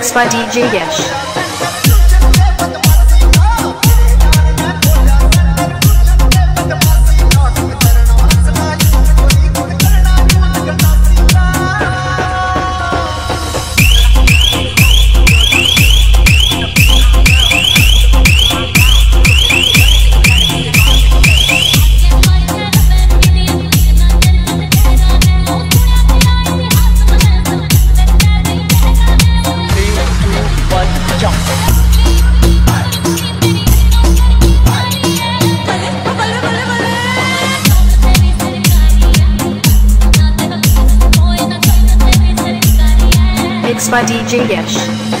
Mixed by DJ Yesh. By DJ Yesh.